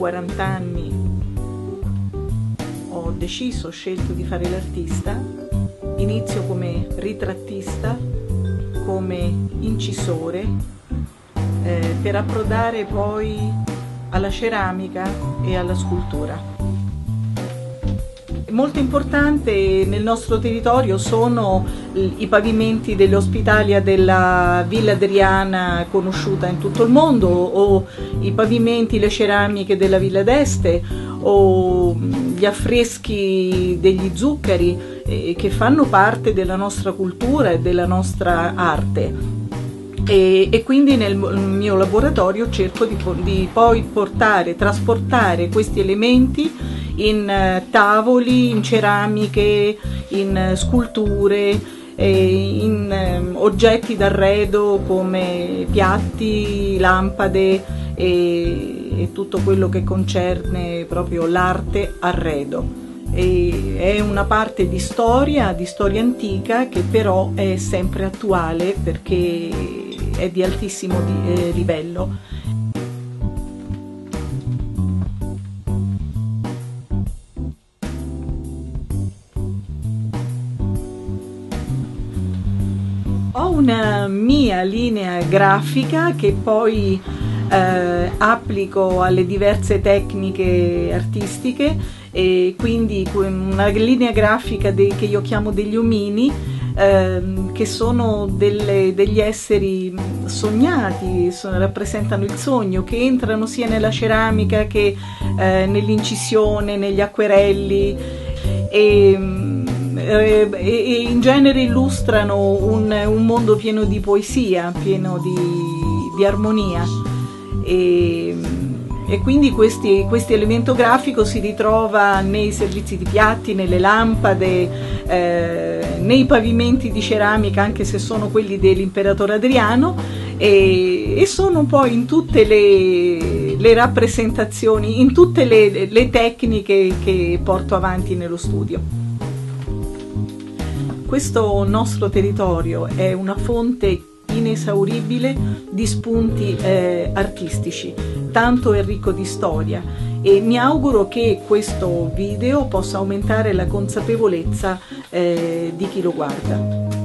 40 anni ho deciso, ho scelto di fare l'artista, inizio come ritrattista, come incisore, eh, per approdare poi alla ceramica e alla scultura. Molto importante nel nostro territorio sono i pavimenti delle ospitalia della Villa Adriana conosciuta in tutto il mondo o i pavimenti, le ceramiche della Villa d'Este o gli affreschi degli zuccheri eh, che fanno parte della nostra cultura e della nostra arte. E, e quindi nel mio laboratorio cerco di, di poi portare, trasportare questi elementi in eh, tavoli, in ceramiche, in eh, sculture, in ehm, oggetti d'arredo come piatti, lampade e, tutto quello che concerne proprio l'arte arredo. E è una parte di storia, di storia antica che però è sempre attuale perché è di altissimo eh, livello. Ho una mia linea grafica che poi eh, applico alle diverse tecniche artistiche e quindi una linea grafica de, che io chiamo degli omini eh, che sono delle, degli esseri sognati, sono, rappresentano il sogno, che entrano sia nella ceramica che eh, nell'incisione, negli acquerelli. E, eh, e, in genere illustrano un, un, mondo pieno di poesia, pieno di, di armonia. E, e quindi questo elemento grafico si ritrova nei servizi di piatti, nelle lampade, eh, nei pavimenti di ceramica, anche se sono quelli dell'imperatore Adriano, e, e sono poi in tutte le, le rappresentazioni, in tutte le, le tecniche che porto avanti nello studio. Questo nostro territorio è una fonte inesauribile di spunti eh, artistici, tanto è ricco di storia e mi auguro che questo video possa aumentare la consapevolezza eh, di chi lo guarda.